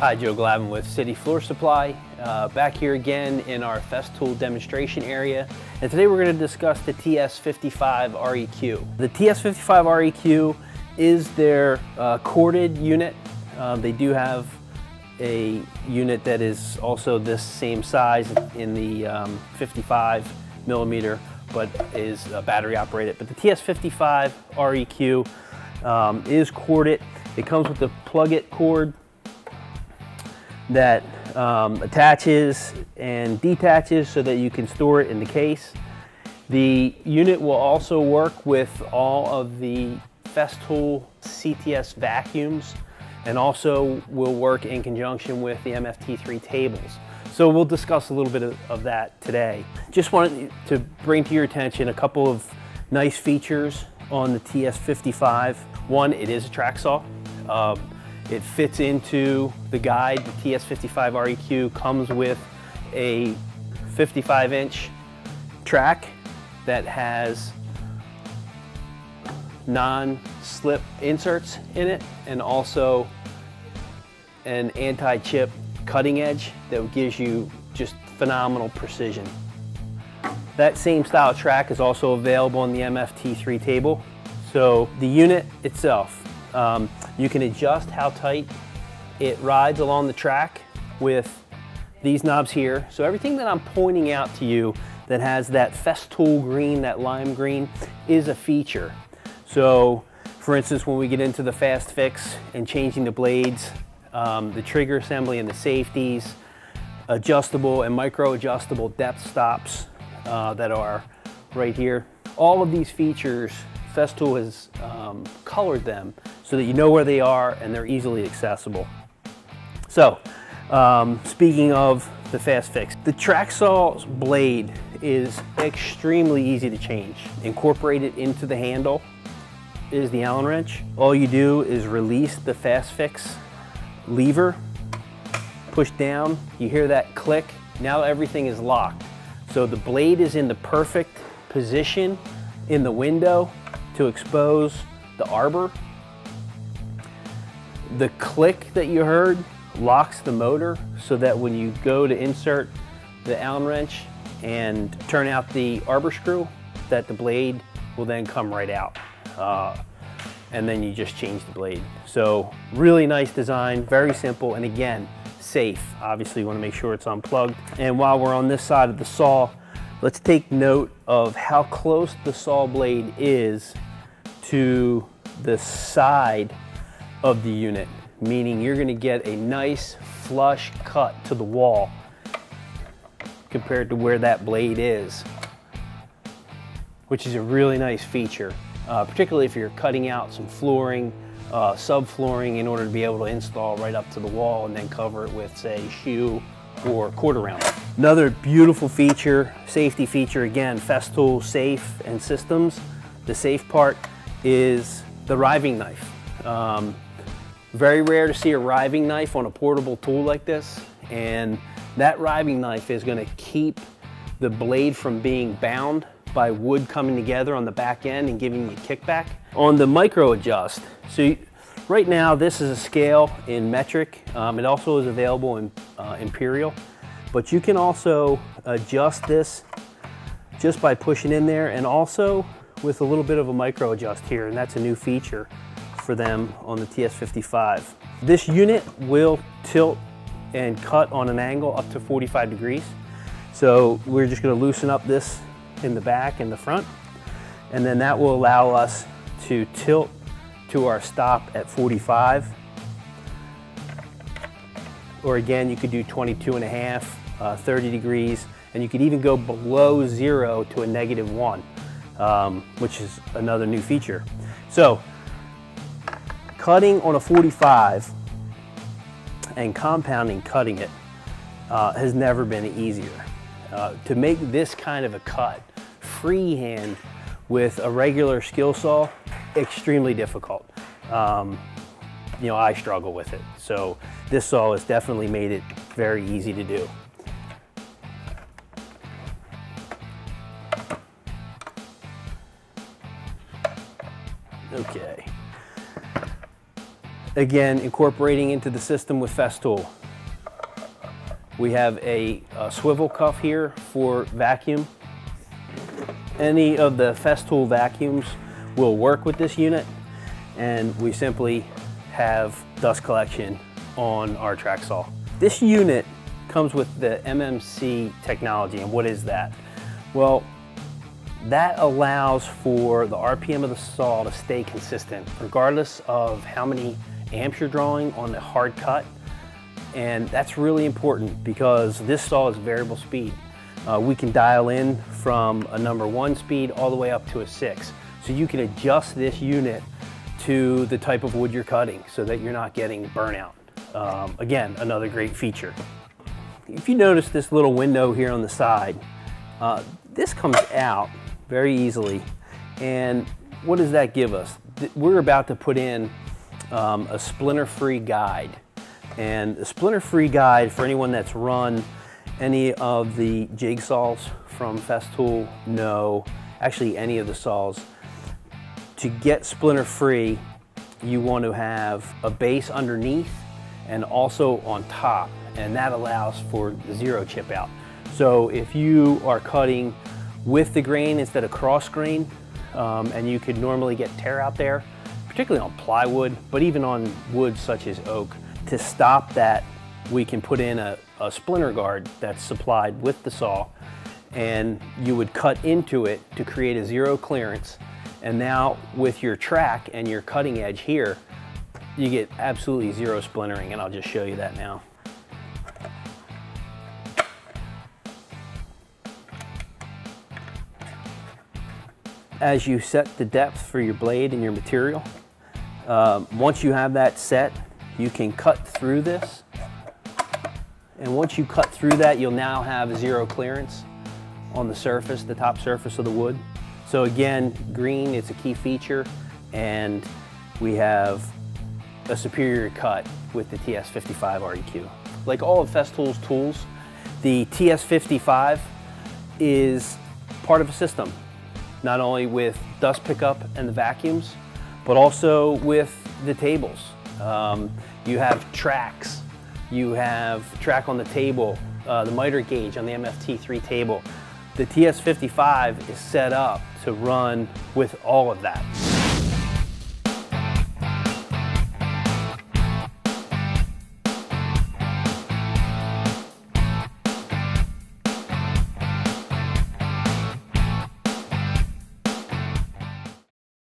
Hi, Joe Glavin with City Floor Supply. Uh, back here again in our Festool demonstration area. And today we're going to discuss the TS55 REQ. The TS55 REQ is their uh, corded unit. Uh, they do have a unit that is also this same size in the um, 55 millimeter, but is battery operated. But the TS55 REQ um, is corded. It comes with the plug-it cord that um, attaches and detaches so that you can store it in the case. The unit will also work with all of the Festool CTS vacuums and also will work in conjunction with the MFT3 tables. So we'll discuss a little bit of, of that today. Just wanted to bring to your attention a couple of nice features on the TS55. One, it is a track saw. Um, it fits into the guide. The TS55 REQ comes with a 55 inch track that has non-slip inserts in it and also an anti-chip cutting edge that gives you just phenomenal precision. That same style track is also available on the MFT3 table. So the unit itself, um, you can adjust how tight it rides along the track with these knobs here. So everything that I'm pointing out to you that has that Festool green, that lime green, is a feature. So for instance, when we get into the fast fix and changing the blades, um, the trigger assembly and the safeties, adjustable and micro adjustable depth stops uh, that are right here. All of these features Festool has um, colored them so that you know where they are and they're easily accessible. So, um, speaking of the Fast Fix, the track saw's blade is extremely easy to change. Incorporate it into the handle is the Allen wrench. All you do is release the Fast Fix lever, push down, you hear that click, now everything is locked. So the blade is in the perfect position in the window to expose the arbor. The click that you heard locks the motor so that when you go to insert the Allen wrench and turn out the arbor screw, that the blade will then come right out. Uh, and then you just change the blade. So really nice design, very simple, and again, safe. Obviously you wanna make sure it's unplugged. And while we're on this side of the saw, let's take note of how close the saw blade is to the side of the unit, meaning you're gonna get a nice flush cut to the wall compared to where that blade is, which is a really nice feature, uh, particularly if you're cutting out some flooring, uh, subflooring in order to be able to install right up to the wall and then cover it with, say, shoe or quarter round. Another beautiful feature, safety feature, again, Festool Safe and Systems. The safe part is the riving knife. Um, very rare to see a riving knife on a portable tool like this, and that riving knife is gonna keep the blade from being bound by wood coming together on the back end and giving you kickback. On the micro adjust, so you, right now this is a scale in metric. Um, it also is available in uh, imperial, but you can also adjust this just by pushing in there and also with a little bit of a micro adjust here, and that's a new feature for them on the TS55. This unit will tilt and cut on an angle up to 45 degrees. So we're just gonna loosen up this in the back and the front, and then that will allow us to tilt to our stop at 45. Or again, you could do 22 and a half, uh, 30 degrees, and you could even go below zero to a negative one um, which is another new feature. So cutting on a 45 and compounding cutting it uh, has never been easier. Uh, to make this kind of a cut freehand with a regular skill saw, extremely difficult. Um, you know, I struggle with it. So this saw has definitely made it very easy to do. Okay. Again, incorporating into the system with Festool. We have a, a swivel cuff here for vacuum. Any of the Festool vacuums will work with this unit and we simply have dust collection on our track saw. This unit comes with the MMC technology and what is that? Well, that allows for the RPM of the saw to stay consistent regardless of how many amps you're drawing on the hard cut. And that's really important because this saw is variable speed. Uh, we can dial in from a number one speed all the way up to a six. So you can adjust this unit to the type of wood you're cutting so that you're not getting burnout. Um, again, another great feature. If you notice this little window here on the side, uh, this comes out very easily. And what does that give us? We're about to put in um, a splinter-free guide. And a splinter-free guide for anyone that's run any of the jigsaws from Festool, no, actually any of the saws. To get splinter-free, you want to have a base underneath and also on top, and that allows for zero chip out. So if you are cutting with the grain instead of cross grain, um, and you could normally get tear out there, particularly on plywood, but even on wood such as oak. To stop that, we can put in a, a splinter guard that's supplied with the saw, and you would cut into it to create a zero clearance. And now with your track and your cutting edge here, you get absolutely zero splintering, and I'll just show you that now. As you set the depth for your blade and your material. Um, once you have that set, you can cut through this. And once you cut through that, you'll now have zero clearance on the surface, the top surface of the wood. So again, green is a key feature and we have a superior cut with the TS55 REQ. Like all of Festool's tools, the TS55 is part of a system not only with dust pickup and the vacuums, but also with the tables. Um, you have tracks, you have track on the table, uh, the miter gauge on the MFT3 table. The TS55 is set up to run with all of that.